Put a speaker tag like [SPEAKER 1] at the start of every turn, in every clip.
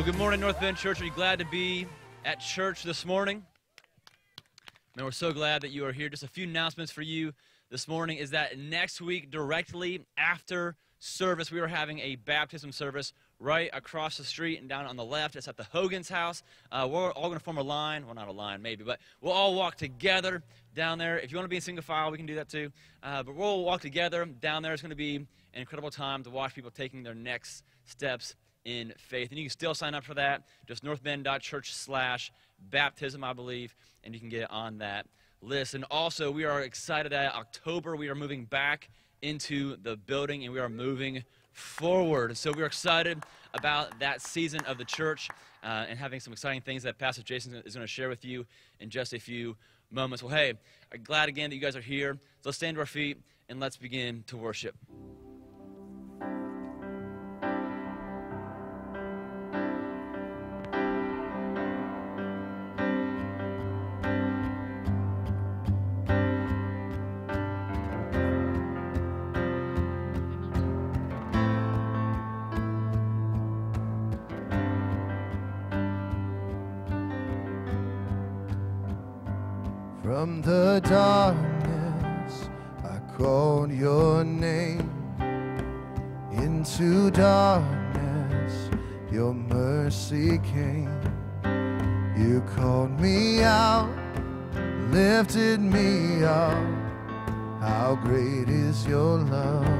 [SPEAKER 1] Well, good morning, Northbend Church. Are you glad to be at church this morning? And we're so glad that you are here. Just a few announcements for you this morning is that next week, directly after service, we are having a baptism service right across the street and down on the left. It's at the Hogan's house. Uh, we're all going to form a line. Well, not a line, maybe, but we'll all walk together down there. If you want to be in single file, we can do that too. Uh, but we'll walk together down there. It's going to be an incredible time to watch people taking their next steps in faith. And you can still sign up for that. Just northbend.church slash baptism, I believe, and you can get on that list. And also, we are excited that October we are moving back into the building and we are moving forward. So we're excited about that season of the church uh, and having some exciting things that Pastor Jason is going to share with you in just a few moments. Well, hey, I'm glad again that you guys are here. So let's stand to our feet and let's begin to worship.
[SPEAKER 2] From the darkness, I called your name. Into darkness, your mercy came. You called me out, lifted me up. How great is your love?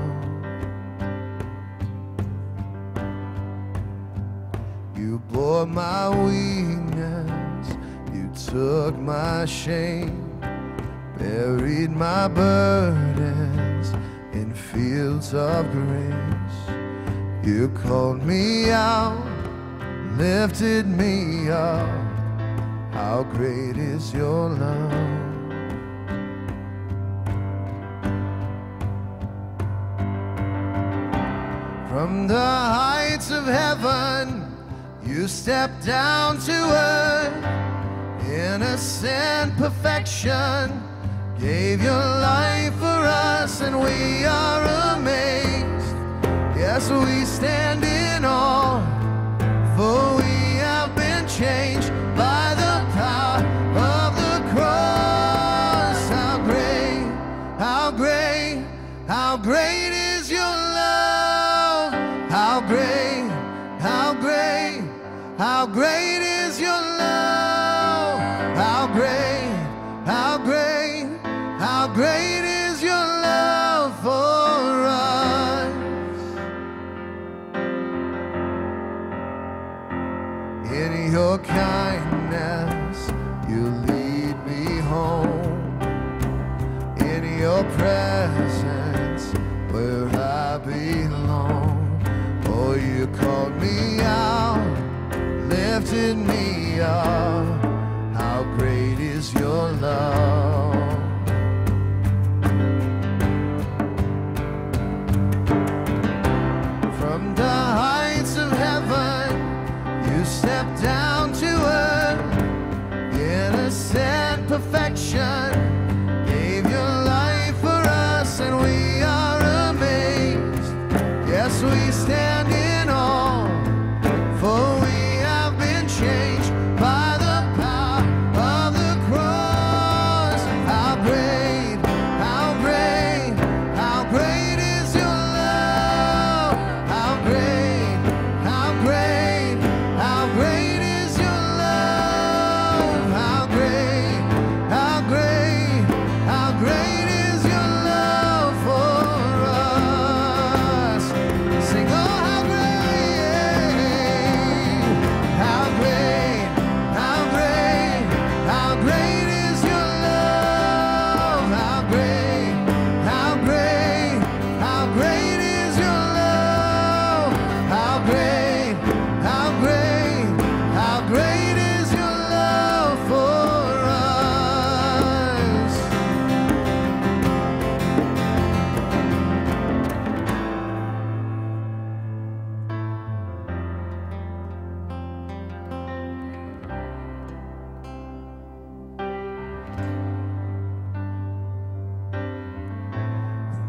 [SPEAKER 2] My shame, buried my burdens in fields of grace. You called me out, lifted me up. How great is your love? From the heights of heaven, you stepped down to earth. Innocent perfection, gave your life for us, and we are amazed. Yes, we stand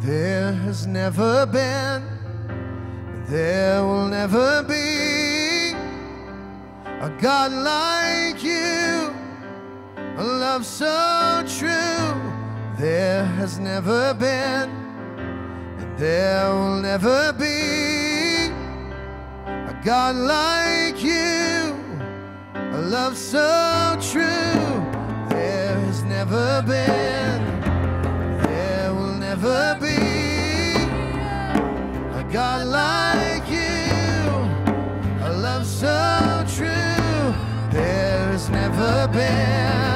[SPEAKER 2] There has never been, and there will never be a God like you, a love so true. There has never been, and there will never be a God like you, a love so true. There has never been. God like you, a love so true, there's never been.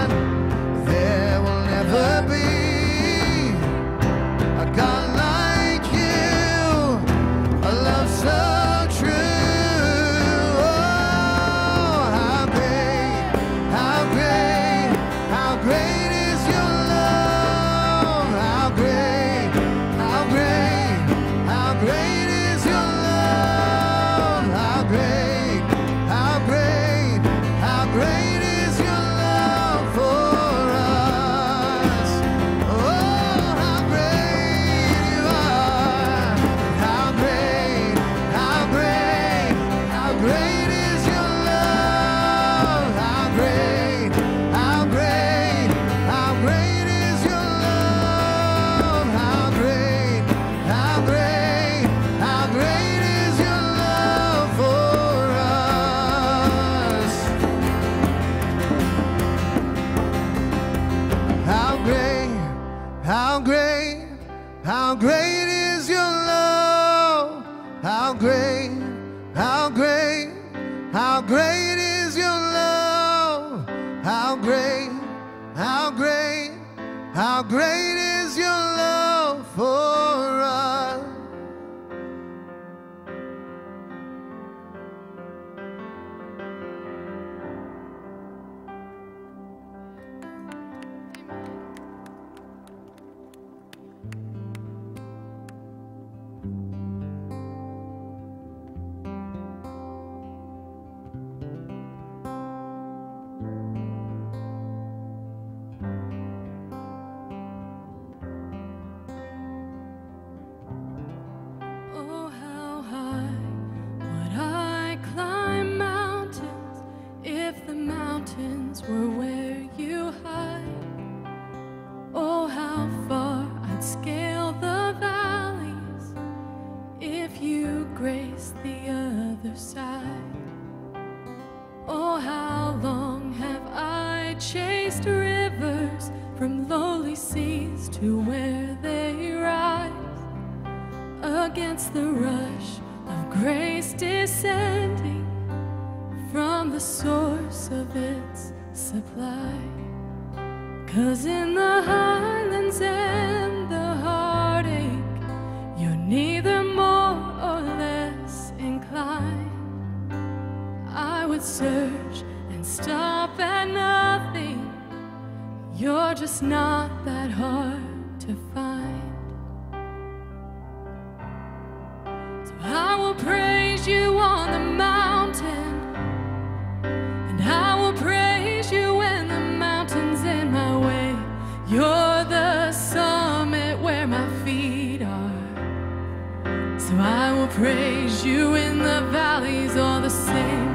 [SPEAKER 2] So
[SPEAKER 3] I will praise you in the valleys all the same.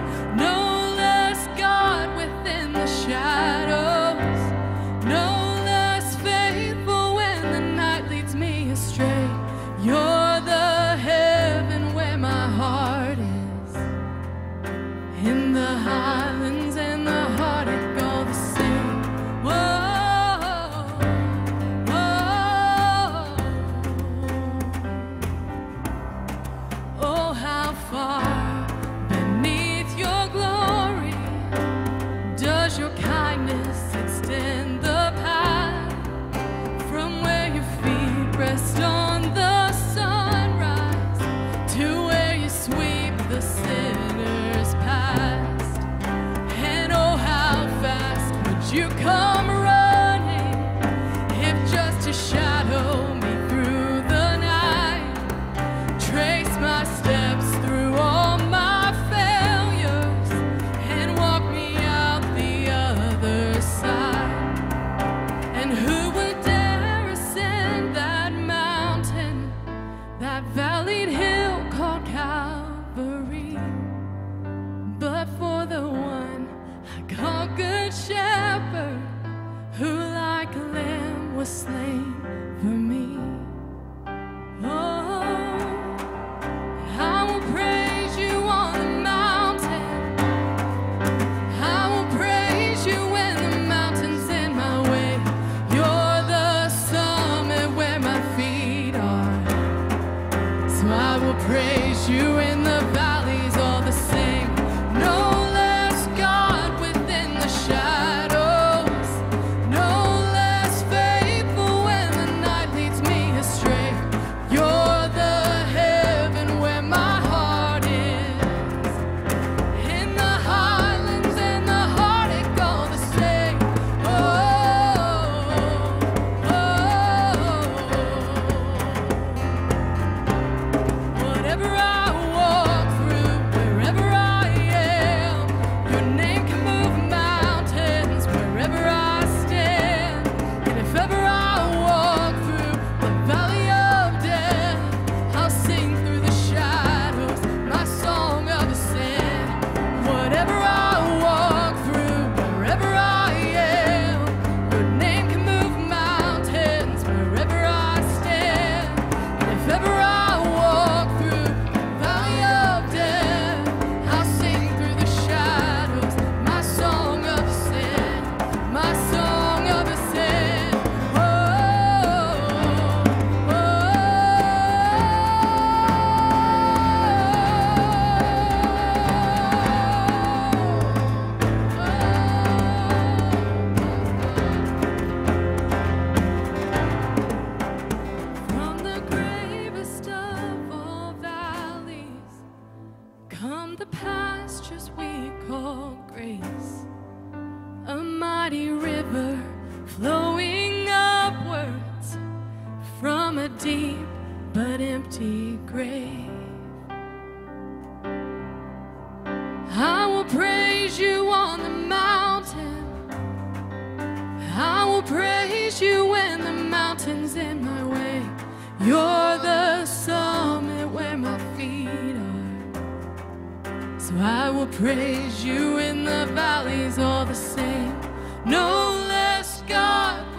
[SPEAKER 3] I will praise you in the valleys all the same. No less God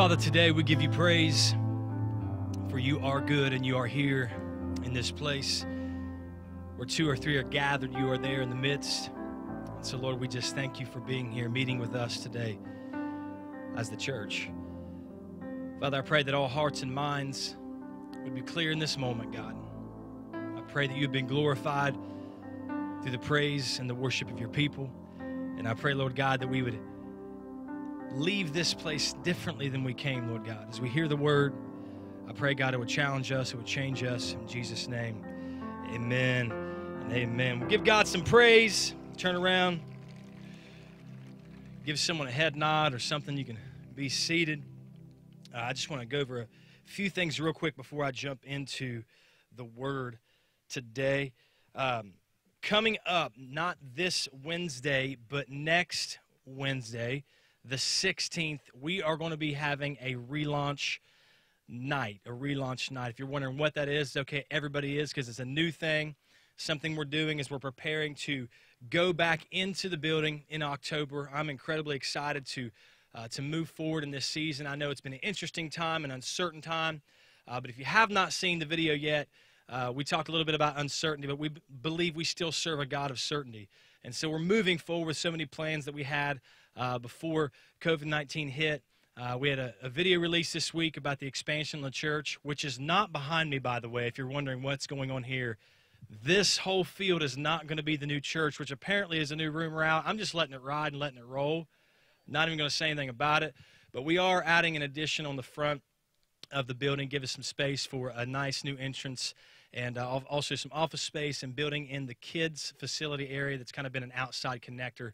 [SPEAKER 4] Father, today we give you praise for you are good and you are here in this place where two or three are gathered, you are there in the midst. And so, Lord, we just thank you for being here, meeting with us today as the church. Father, I pray that all hearts and minds would be clear in this moment, God. I pray that you've been glorified through the praise and the worship of your people. And I pray, Lord God, that we would leave this place differently than we came, Lord God. As we hear the word, I pray, God, it would challenge us, it would change us. In Jesus' name, amen and amen. We'll give God some praise. Turn around, give someone a head nod or something. You can be seated. Uh, I just want to go over a few things real quick before I jump into the word today. Um, coming up, not this Wednesday, but next Wednesday, the 16th, we are going to be having a relaunch night, a relaunch night. If you're wondering what that is, okay, everybody is because it's a new thing. Something we're doing is we're preparing to go back into the building in October. I'm incredibly excited to uh, to move forward in this season. I know it's been an interesting time, an uncertain time, uh, but if you have not seen the video yet, uh, we talked a little bit about uncertainty, but we b- believe we still serve a God of certainty. And so we're moving forward with so many plans that we had uh, before COVID 19 hit. Uh, we had a, a video release this week about the expansion of the church, which is not behind me, by the way, if you're wondering what's going on here. This whole field is not going to be the new church, which apparently is a new rumor out. I'm just letting it ride and letting it roll. Not even going to say anything about it. But we are adding an addition on the front of the building, give us some space for a nice new entrance and uh, also some office space and building in the kids facility area that's kind of been an outside connector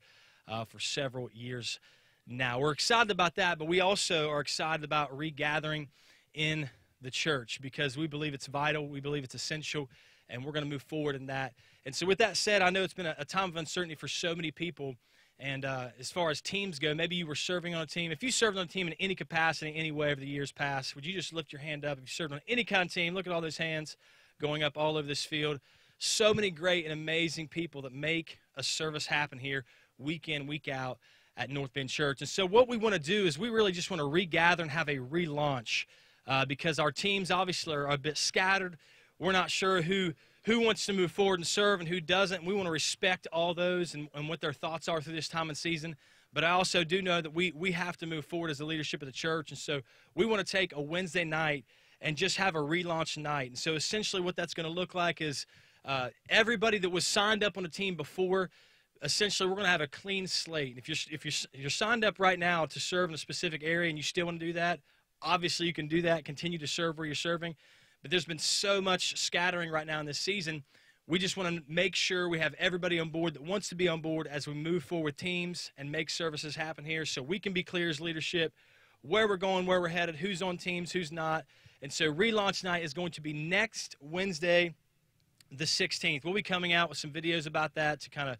[SPEAKER 4] uh, for several years now. We're excited about that, but we also are excited about regathering in the church because we believe it's vital, we believe it's essential, and we're going to move forward in that. And so, with that said, I know it's been a, a time of uncertainty for so many people. And uh, as far as teams go, maybe you were serving on a team. If you served on a team in any capacity, any way over the years past, would you just lift your hand up? If you served on any kind of team, look at all those hands going up all over this field. So many great and amazing people that make a service happen here week in, week out at Northbend Church. And so, what we want to do is we really just want to regather and have a relaunch uh, because our teams obviously are a bit scattered. We're not sure who who wants to move forward and serve and who doesn't. We want to respect all those and, and what their thoughts are through this time and season. But I also do know that we, we have to move forward as the leadership of the church. And so we want to take a Wednesday night and just have a relaunch night. And so essentially, what that's going to look like is uh, everybody that was signed up on a team before, essentially, we're going to have a clean slate. If you're, if, you're, if you're signed up right now to serve in a specific area and you still want to do that, obviously you can do that, continue to serve where you're serving. But there's been so much scattering right now in this season. We just want to make sure we have everybody on board that wants to be on board as we move forward teams and make services happen here so we can be clear as leadership where we're going, where we're headed, who's on teams, who's not. And so relaunch night is going to be next Wednesday, the 16th. We'll be coming out with some videos about that to kind of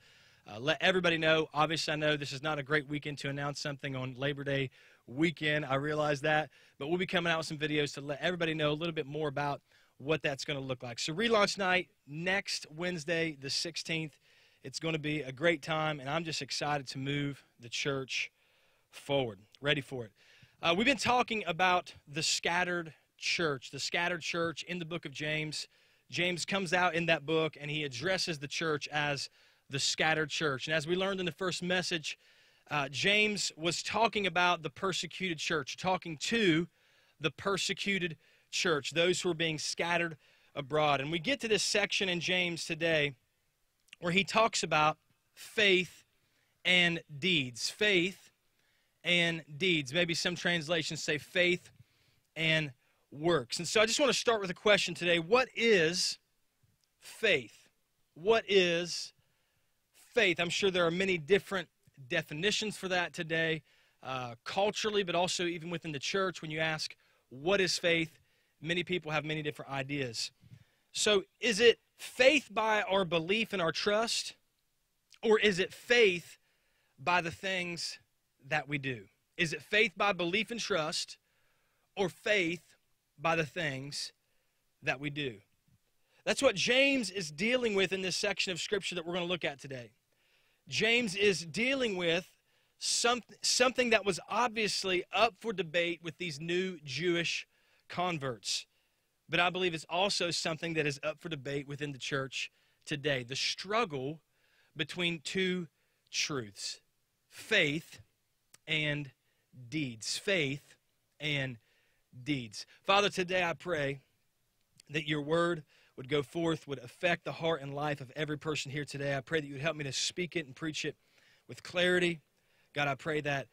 [SPEAKER 4] uh, let everybody know. Obviously, I know this is not a great weekend to announce something on Labor Day weekend. I realize that. But we'll be coming out with some videos to let everybody know a little bit more about what that's going to look like. So, relaunch night next Wednesday, the 16th. It's going to be a great time, and I'm just excited to move the church forward. Ready for it. Uh, we've been talking about the scattered church, the scattered church in the book of James. James comes out in that book and he addresses the church as the scattered church. And as we learned in the first message, uh, James was talking about the persecuted church, talking to the persecuted church, those who are being scattered abroad. And we get to this section in James today where he talks about faith and deeds. Faith and deeds. Maybe some translations say faith and works. And so I just want to start with a question today. What is faith? What is faith? I'm sure there are many different definitions for that today, uh, culturally, but also even within the church. When you ask, what is faith? Many people have many different ideas. So, is it faith by our belief and our trust, or is it faith by the things that we do? Is it faith by belief and trust, or faith by the things that we do? That's what James is dealing with in this section of Scripture that we're going to look at today. James is dealing with some, something that was obviously up for debate with these new Jewish converts. But I believe it's also something that is up for debate within the church today the struggle between two truths faith and deeds. Faith and deeds. Father, today I pray that your word would go forth, would affect the heart and life of every person here today. I pray that you would help me to speak it and preach it with clarity. God, I pray that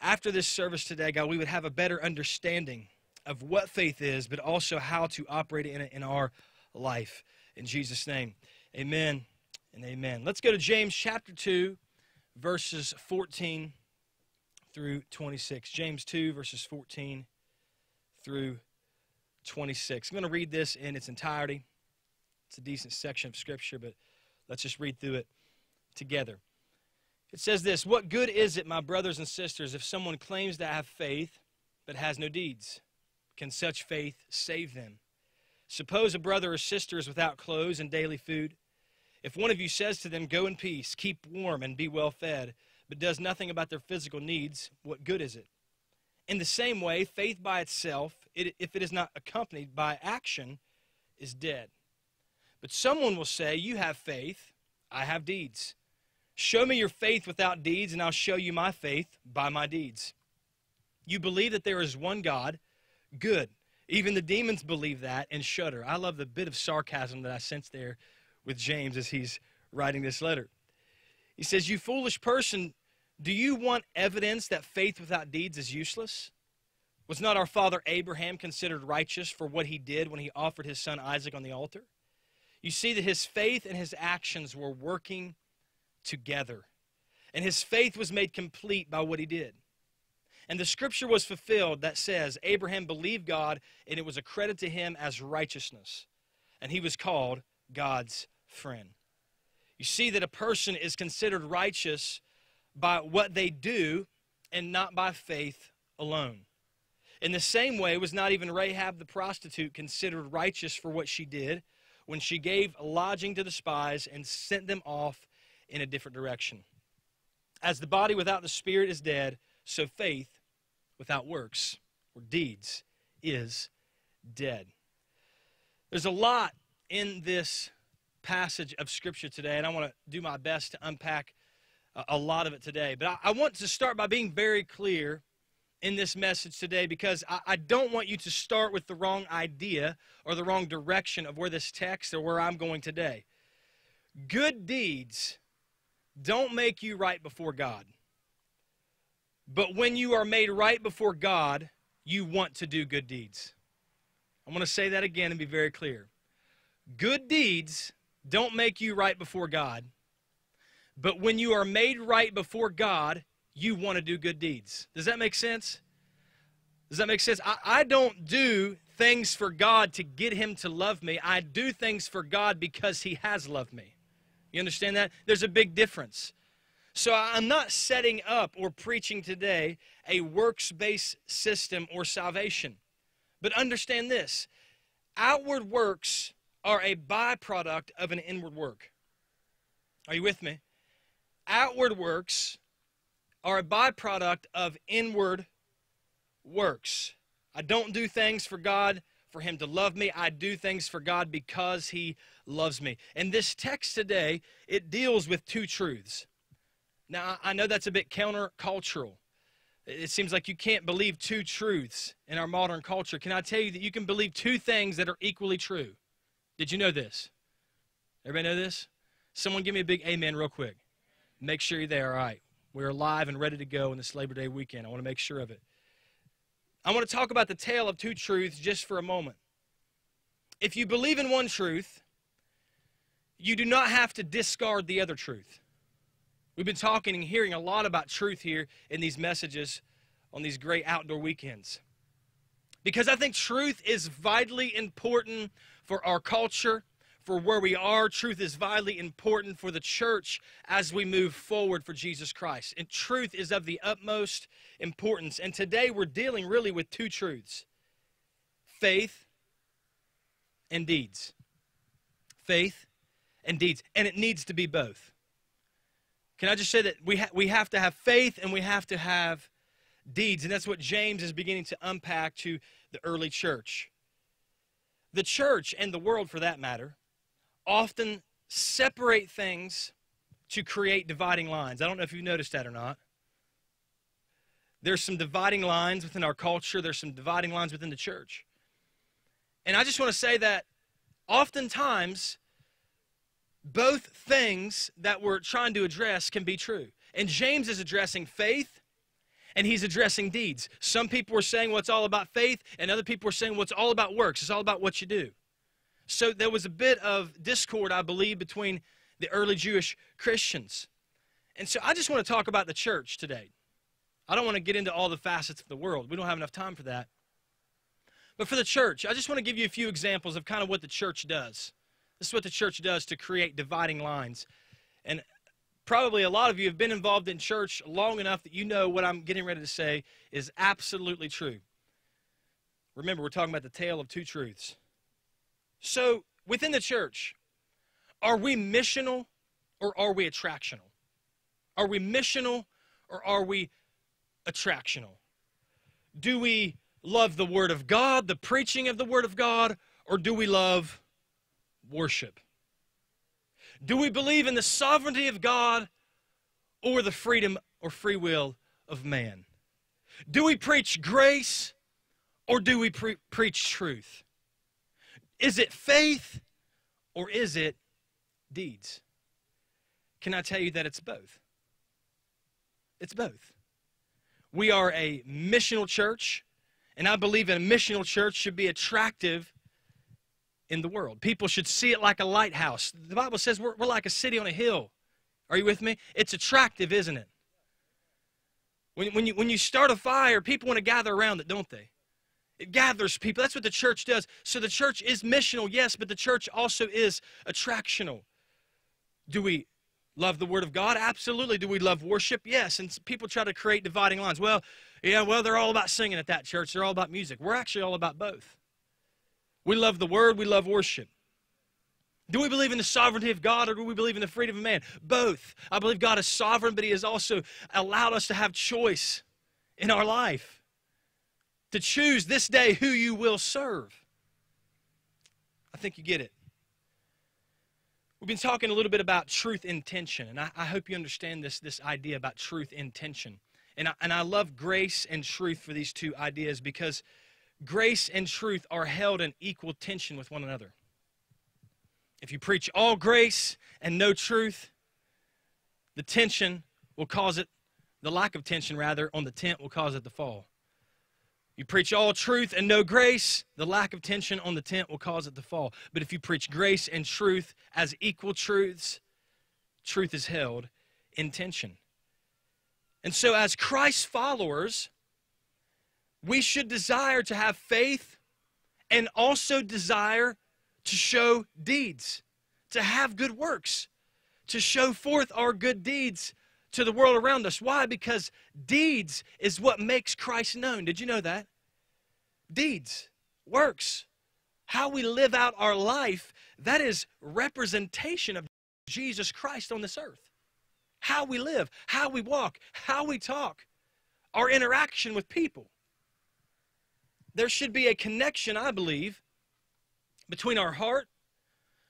[SPEAKER 4] after this service today, God, we would have a better understanding of what faith is, but also how to operate in it in our life. In Jesus' name, amen and amen. Let's go to James chapter 2, verses 14 through 26. James 2, verses 14 through 26. I'm going to read this in its entirety. It's a decent section of Scripture, but let's just read through it together. It says this What good is it, my brothers and sisters, if someone claims to have faith but has no deeds? Can such faith save them? Suppose a brother or sister is without clothes and daily food. If one of you says to them, Go in peace, keep warm, and be well fed, but does nothing about their physical needs, what good is it? In the same way, faith by itself, it, if it is not accompanied by action, is dead. But someone will say, You have faith, I have deeds. Show me your faith without deeds, and I'll show you my faith by my deeds. You believe that there is one God? Good. Even the demons believe that and shudder. I love the bit of sarcasm that I sense there with James as he's writing this letter. He says, You foolish person, do you want evidence that faith without deeds is useless? Was not our father Abraham considered righteous for what he did when he offered his son Isaac on the altar? You see that his faith and his actions were working together. And his faith was made complete by what he did. And the scripture was fulfilled that says, Abraham believed God, and it was accredited to him as righteousness. And he was called God's friend. You see that a person is considered righteous by what they do and not by faith alone. In the same way, was not even Rahab the prostitute considered righteous for what she did when she gave lodging to the spies and sent them off in a different direction? As the body without the spirit is dead, so faith without works or deeds is dead. There's a lot in this passage of Scripture today, and I want to do my best to unpack a, lot of it today. But I, I, want to start by being very clear in this message today because I, I don't want you to start with the wrong idea or the wrong direction of where this text or where I'm going today. Good deeds don't make you right before God. But when you are made right before God, you want to do good deeds. I want to say that again and be very clear. Good deeds don't make you right before God. But when you are made right before God, you want to do good deeds. Does that make sense? Does that make sense? I, I don't do things for God to get Him to love me. I do things for God because He has loved me. You understand that? There's a big difference. So I'm not setting up or preaching today a works based system or salvation. But understand this outward works are a byproduct of an inward work. Are you with me? Outward works are a byproduct of inward works. I don't do things for God for Him to love me. I do things for God because He loves me. And this text today, it deals with two truths. Now, I know that's a bit countercultural. It seems like you can't believe two truths in our modern culture. Can I tell you that you can believe two things that are equally true? Did you know this? Everybody know this? Someone give me a big amen real quick. Make sure you're there. All right. We're alive and ready to go in this Labor Day weekend. I want to make sure of it. I want to talk about the tale of two truths just for a moment. If you believe in one truth, you do not have to discard the other truth. We've been talking and hearing a lot about truth here in these messages on these great outdoor weekends. Because I think truth is vitally important for our culture, for where we are. Truth is vitally important for the church as we move forward for Jesus Christ. And truth is of the utmost importance. And today we're dealing really with two truths faith and deeds. Faith and deeds. And it needs to be both. Can I just say that we, ha- we have to have faith and we have to have deeds? And that's what James is beginning to unpack to the early church. The church, and the world for that matter, often separate things to create dividing lines. I don't know if you've noticed that or not. There's some dividing lines within our culture, there's some dividing lines within the church. And I just want to say that oftentimes, both things that we're trying to address can be true. And James is addressing faith and he's addressing deeds. Some people are saying, well, it's all about faith, and other people are saying, well, it's all about works. It's all about what you do. So there was a bit of discord, I believe, between the early Jewish Christians. And so I just want to talk about the church today. I don't want to get into all the facets of the world. We don't have enough time for that. But for the church, I just want to give you a few examples of kind of what the church does. This is what the church does to create dividing lines. And probably a lot of you have been involved in church long enough that you know what I'm getting ready to say is absolutely true. Remember, we're talking about the tale of two truths. So, within the church, are we missional or are we attractional? Are we missional or are we attractional? Do we love the Word of God, the preaching of the Word of God, or do we love worship? Do we believe in the sovereignty of God or the freedom or free will of man? Do we preach grace or do we pre- preach truth? Is it faith or is it deeds? Can I tell you that it's both? It's both. We are a missional church, and I believe a missional church should be attractive in the world. People should see it like a lighthouse. The Bible says we're, we're like a city on a hill. Are you with me? It's attractive, isn't it? When, when, you, when you start a fire, people want to gather around it, don't they? Gathers people. That's what the church does. So the church is missional, yes, but the church also is attractional. Do we Love the Word of God? Absolutely. Do we love worship? Yes. And people try to create dividing lines. Well, yeah, well, they're all about singing at that church. They're all about music. We're actually all about both. We love the Word, we love worship. Do we believe in the sovereignty of God or do we believe in the freedom of man? Both. I believe God is sovereign, but He has also allowed us to have choice in our life to choose this day who you will serve. I think you get it. We've been talking a little bit about truth intention, and I, I hope you understand this, this idea about truth intention. And I, and I love grace and truth for these two ideas because grace and truth are held in equal tension with one another. If you preach all grace and no truth, the tension will cause it, the lack of tension rather, on the tent will cause it to fall. You preach all truth and no grace, the lack of tension on the tent will cause it to fall. But if you preach grace and truth as equal truths, truth is held in tension. And so, as Christ's followers, we should desire to have faith and also desire to show deeds, to have good works, to show forth our good deeds to the world around us. Why? Because deeds is what makes Christ known. Did you know that? Deeds, works, how we live out our life, that is representation of Jesus Christ on this earth. How we live, how we walk, how we talk, our interaction with people. There should be a connection, I believe, between our heart,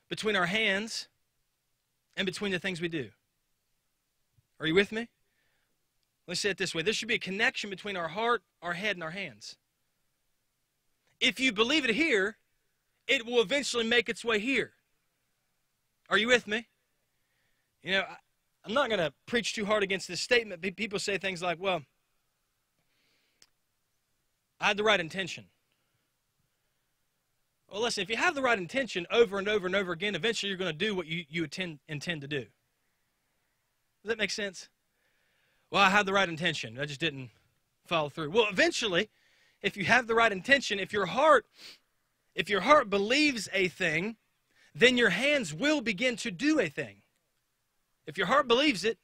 [SPEAKER 4] between our hands, and between the things we do. Are you with me? Let's say it this way there should be a connection between our heart, our head, and our hands. If you believe it here, it will eventually make its way here. Are you with me? You know, I'm not going to preach too hard against this statement. People say things like, well, I had the right intention. Well, listen, if you have the right intention over and over and over again, eventually you're going to do what you, you intend, intend to do. Does that make sense? Well, I had the right intention. I just didn't follow through. Well, eventually, if you have the right intention, if your heart if your heart believes a thing, then your hands will begin to do a thing. If your heart believes it,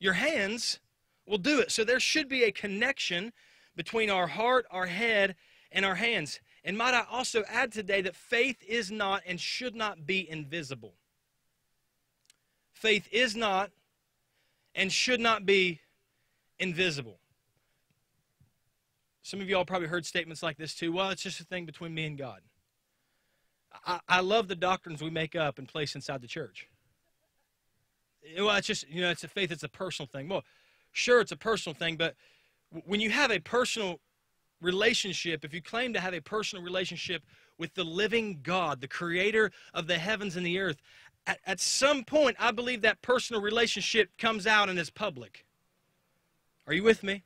[SPEAKER 4] your hands will do it. So there should be a connection between our heart, our head, and our hands. And might I also add today that faith is not and should not be invisible. Faith is not and should not be invisible. Some of y'all probably heard statements like this too. Well, it's just a thing between me and God. I, I love the doctrines we make up and place inside the church. Well, it's just, you know, it's a faith, it's a personal thing. Well, sure, it's a personal thing, but when you have a personal relationship, if you claim to have a personal relationship with the living God, the creator of the heavens and the earth, at, at some point, I believe that personal relationship comes out and is public. Are you with me?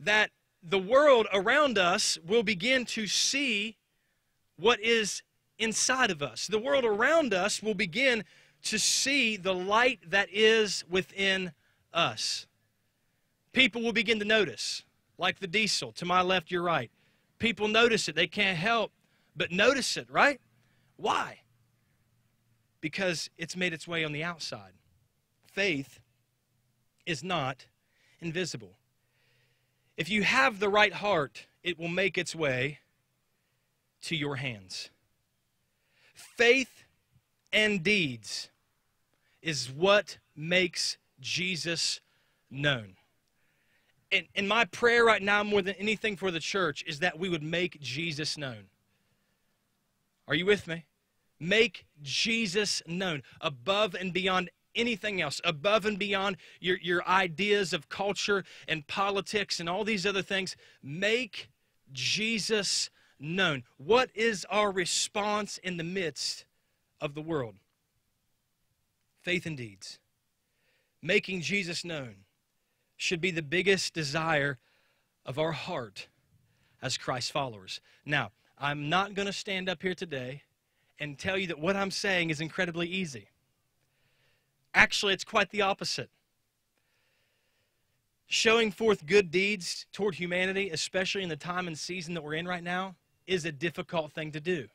[SPEAKER 4] That the world around us will begin to see what is inside of us. The world around us will begin to see the light that is within us. People will begin to notice, like the diesel, to my left, your right. People notice it. They can't help but notice it, right? Why? Because it's made its way on the outside. Faith is not invisible. If you have the right heart, it will make its way to your hands. Faith and deeds is what makes Jesus known. And, and my prayer right now, more than anything for the church, is that we would make Jesus known. Are you with me? Make Jesus known above and beyond anything else, above and beyond your, your ideas of culture and politics and all these other things. Make Jesus known. What is our response in the midst of the world? Faith and deeds. Making Jesus known should be the biggest desire of our heart as Christ followers. Now, I'm not going to stand up here today and tell you that what I'm saying is incredibly easy. Actually, it's quite the opposite. Showing forth good deeds toward humanity, especially in the time and season that we're in right now, is a difficult thing to do.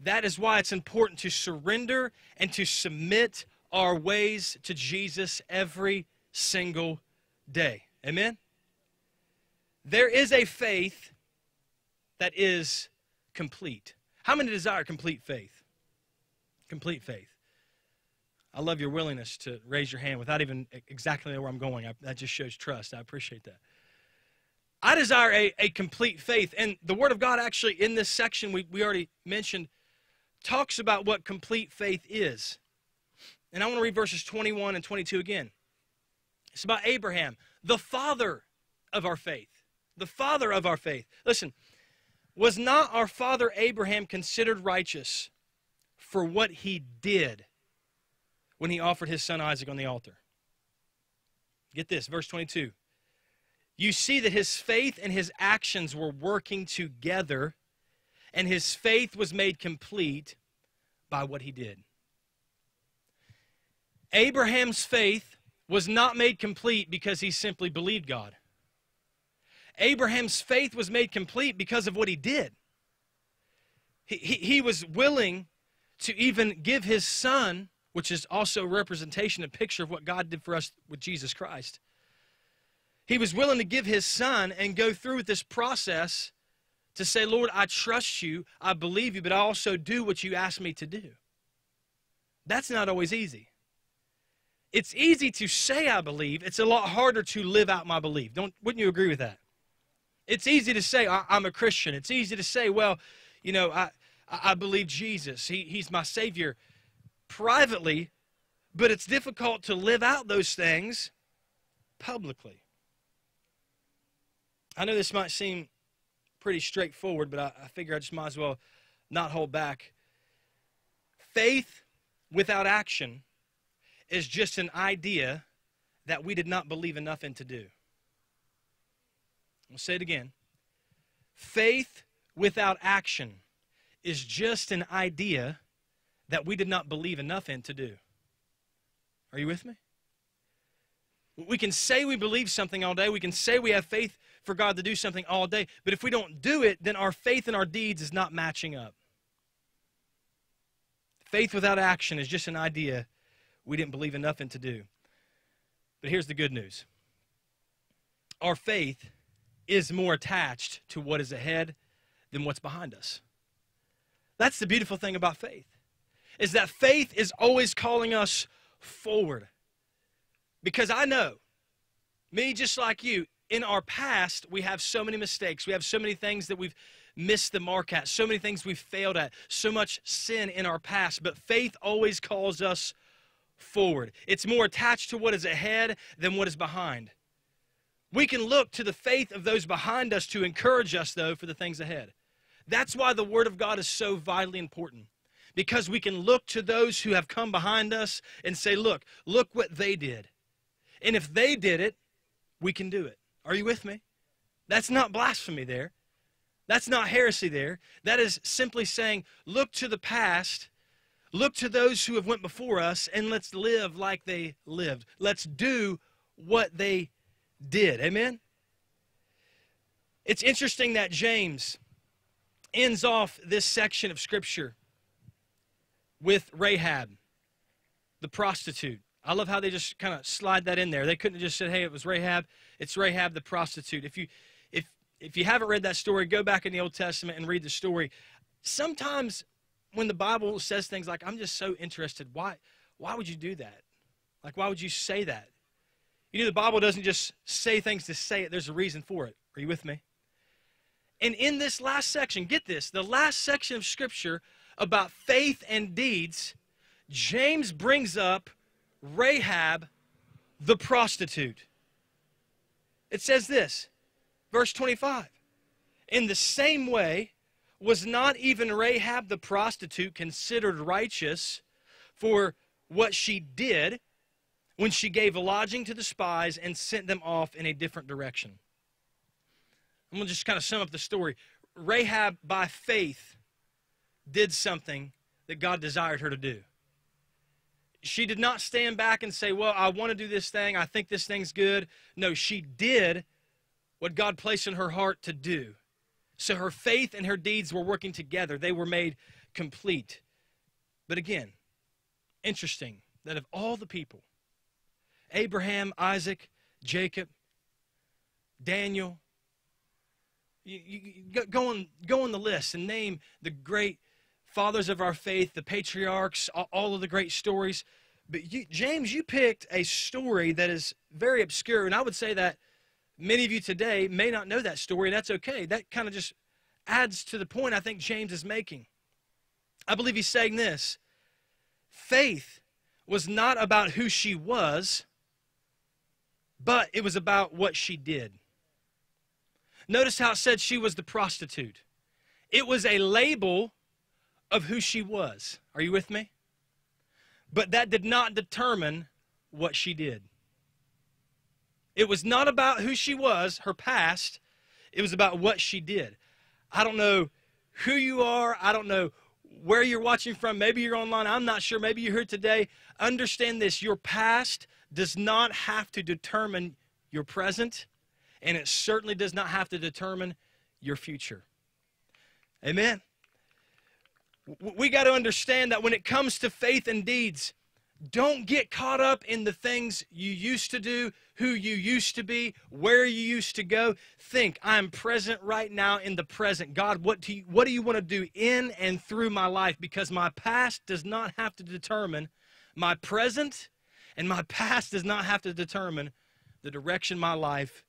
[SPEAKER 4] That is why it's important to surrender and to submit our ways to Jesus every single day. Amen? There is a faith that is complete. How many desire complete faith? Complete faith. I love your willingness to raise your hand without even exactly where I'm going. I, that just shows trust. I appreciate that. I desire a, a complete faith. And the Word of God, actually, in this section we, we already mentioned, talks about what complete faith is. And I want to read verses 21 and 22 again. It's about Abraham, the father of our faith. The father of our faith. Listen, was not our father Abraham considered righteous for what he did when he offered his son Isaac on the altar? Get this, verse 22. You see that his faith and his actions were working together, and his faith was made complete by what he did. Abraham's faith was not made complete because he simply believed God. Abraham's faith was made complete because of what he did. He, he, he was willing to even give his son, which is also a representation, a picture of what God did for us with Jesus Christ. He was willing to give his son and go through with this process to say, Lord, I trust you, I believe you, but I also do what you ask me to do. That's not always easy. It's easy to say I believe. It's a lot harder to live out my belief. Don't wouldn't you agree with that? It's easy to say I, am a Christian. It's easy to say, well, you know, I I believe Jesus. He, he's my Savior privately, but it's difficult to live out those things publicly. I know this might seem pretty straightforward, but I, I figure I just might as well not hold back. Faith without action is just an idea that we did not believe enough in to do. I'll say it again. Faith without action is just an idea that we did not believe enough in to do. Are you with me? We can say we believe something all day. We can say we have faith for God to do something all day. But if we don't do it, then our faith and our deeds is not matching up. Faith without action is just an idea we didn't believe enough in to do. But here's the good news our faith is more attached to what is ahead than what's behind us. That's the beautiful thing about faith. Is that faith is always calling us forward. Because I know, me just like you, in our past, we have so many mistakes. We have so many things that we've missed the mark at, so many things we've failed at, so much sin in our past. But faith always calls us forward. It's more attached to what is ahead than what is behind. We can look to the faith of those behind us to encourage us, though, for the things ahead. That's why the Word of God is so vitally important. Because we can look to those who have come behind us and say, look, look what they did. And if they did it, we can do it. Are you with me? That's not blasphemy there. That's not heresy there. That is simply saying, look to the past Look to those who have went before us and let's live like they lived. Let's do what they did. Amen? It's interesting that James ends off this section of Scripture with Rahab, the prostitute. I love how they just kind of slide that in there. They couldn't have just said, "Hey, it was Rahab." It's Rahab the prostitute. If you if if you haven't read that story, go back in the Old Testament and read the story. Sometimes when the Bible says things like, I'm just so interested, why, why would you do that? Like, why would you say that? You know, the Bible doesn't just say things to say it, there's a reason for it. Are you with me? And in this last section, get this the last section of Scripture about faith and deeds, James brings up Rahab the prostitute. It says this, verse 25. In the same way, was not even Rahab the prostitute considered righteous for what she did when she gave a lodging to the spies and sent them off in a different direction? I'm going to just kind of sum up the story. Rahab, by faith, did something that God desired her to do. She did not stand back and say, Well, I want to do this thing. I think this thing's good. No, she did what God placed in her heart to do. So her faith and her deeds were working together, they were made complete. But again, interesting. that of all the people, Abraham, Isaac, Jacob, Daniel, you, you, go, on, go on the list and name the great fathers of our faith, the patriarchs, all, all of the great stories. But you, James, you picked a story that is very obscure, and I would say that many of you today may not know that story, and that's okay. That kind of just adds to the point I think James is making. I believe he's saying this faith was not about who she was, but it was about what she did. Notice how it said she was the prostitute. It was a label of who she was. Are you with me? But that did not determine what she did. It was not about who she was, her past. It was about what she did. I don't know who you are. I don't know where you're watching from. Maybe you're online. I'm not sure. Maybe you're here today. Understand this your past does not have to determine your present, and it certainly does not have to determine your future. Amen. We got to understand that when it comes to faith and deeds, don't get caught up in the things you used to do, who you used to be, where you used to go. Think, I'm present right now in the present. God, what do you, what do you want to do in and through my life? Because my past does not have to determine my present, and my past does not have to determine the direction my life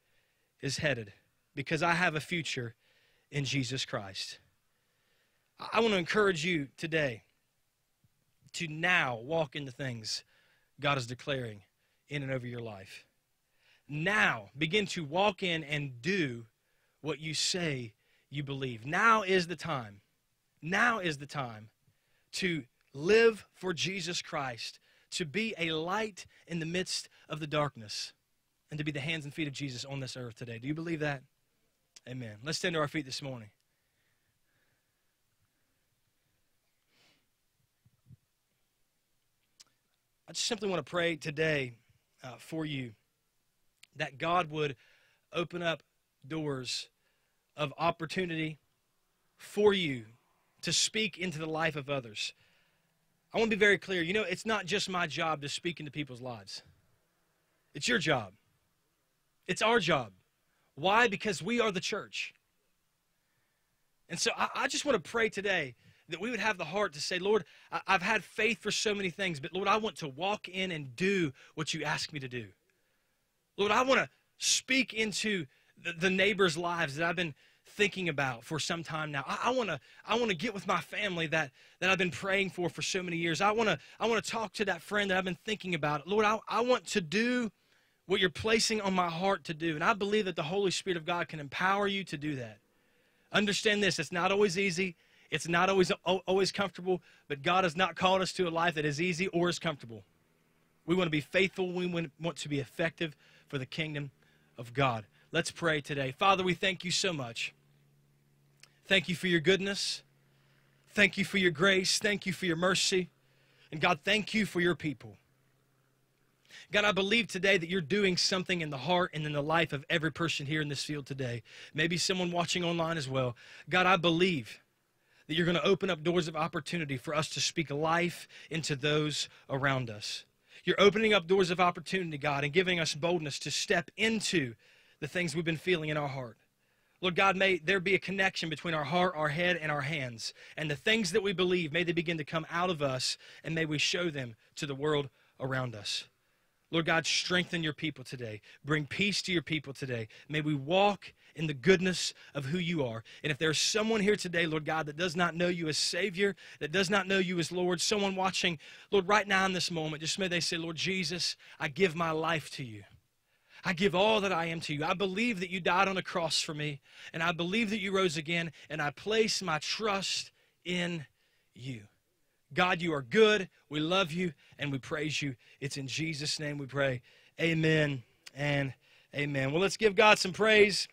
[SPEAKER 4] is headed. Because I have a future in Jesus Christ. I want to encourage you today to now walk in the things God is declaring in and over your life. Now, begin to walk in and do what you say you believe. Now is the time. Now is the time to live for Jesus Christ, to be a light in the midst of the darkness, and to be the hands and feet of Jesus on this earth today. Do you believe that? Amen. Let's stand to our feet this morning. I just simply want to pray today uh, for you that God would open up doors of opportunity for you to speak into the life of others. I want to be very clear. You know, it's not just my job to speak into people's lives, it's your job. It's our job. Why? Because we are the church. And so I, I just want to pray today that we would have the heart to say, Lord, I've had faith for so many things, but Lord, I want to walk in and do what you ask me to do. Lord, I want to speak into the, the neighbors' lives that I've been thinking about for some time now. I, I want to I want to get with my family that that I've been praying for for so many years. I want to I want to talk to that friend that I've been thinking about. Lord, I, I want to do what you're placing on my heart to do. And I believe that the Holy Spirit of God can empower you to do that. Understand this, it's not always easy. It's not always always comfortable, but God has not called us to a life that is easy or is comfortable. We want to be faithful. We want to be effective for the kingdom of God. Let's pray today. Father, we thank you so much. Thank you for your goodness. Thank you for your grace. Thank you for your mercy. And God, thank you for your people. God, I believe today that you're doing something in the heart and in the life of every person here in this field today. Maybe someone watching online as well. God, I believe that you're going to open up doors of opportunity for us to speak life into those around us. You're opening up doors of opportunity, God, and giving us boldness to step into the things we've been feeling in our heart. Lord God, may there be a connection between our heart, our head, and our hands. And the things that we believe, may they begin to come out of us, and may we show them to the world around us. Lord God, strengthen your people today. Bring peace to your people today. May we walk in the goodness of who you are. And if there's someone here today, Lord God, that does not know you as Savior, that does not know you as Lord, someone watching, Lord, right now in this moment, just may they say, Lord Jesus, I give my life to you. I give all that I am to you. I believe that you died on the cross for me, and I believe that you rose again, and I place my trust in you. God, you are good. We love you, and we praise you. It's in Jesus' name we pray. Amen and amen. Well, let's give God some praise.